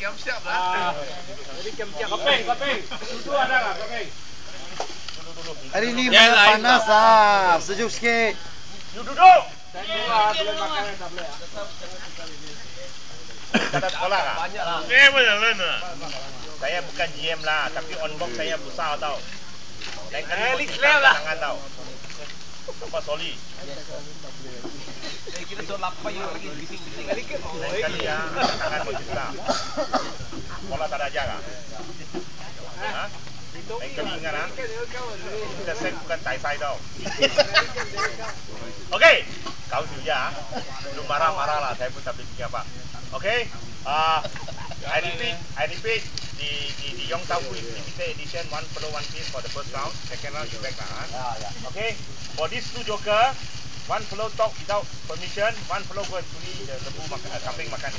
Kiam siap lah. Susu ada? Hari ni Ya, yeah, panas ah, sejuk sikit. You duduk. Dua boleh makan tak boleh. Kata sekolah lah. Banyak lah. Eh, mana mana? Saya bukan GM lah, tapi on box saya besar tau. Lain kali Eh, lah. Tangan tau. Apa soli? Saya kira soal lapar yang lagi bising-bising kali ke? Lain kali ya, tangan kau besar. Sekolah tak ada ajar lah. Ha? Lain kali ingat ha? Kita set bukan tai sai tau. Okey, kau tu ah. Belum marah-marah lah, saya pun tak boleh fikir apa. Okey, uh, I repeat, I repeat, the the the Yong Tau Fu limited edition, one follow one piece for the first round. Second round you back lah. ah. Okay, for these two joker, one follow talk without permission, one follow go and curi the lembu makan, uh, kambing makan.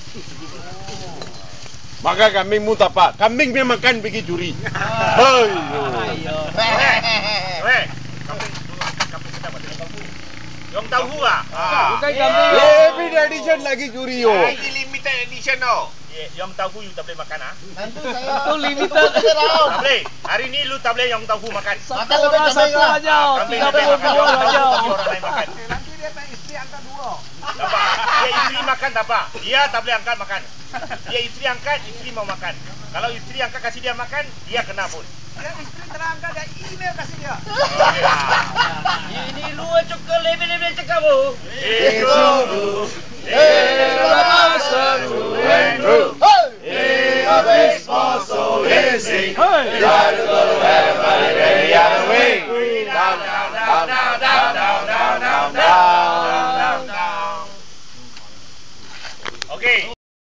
Maka kambing mu tak apa. Kambing dia makan pergi curi. Hei. Weh, weh, kambing, kambing kita pada Yong Tau Fu. Tau Fu ah. Ah. Bukan kambing. Lebih edition lagi curi yo. Ini limited edition tau. Tau Fu you tak boleh makan ah. Nanti saya Itu limited. Tak boleh. Hari ni lu tak boleh Yong Tau Fu makan. Makan lebih satu aja. Kambing tak boleh makan. Tau orang lain makan. Nanti dia tak isteri angkat dua. Tak apa. Dia isteri makan tak apa. Dia tak boleh angkat makan. Dia isteri angkat, isteri mau makan. Kalau isteri angkat kasih dia makan, dia kena pun. Dia isteri terangkat dia email kasih dia. trouble. It's over. Everybody's through and through. Hey! A baseball so easy. Hey! Try to blow everybody way out of the way. Down, down, down, down.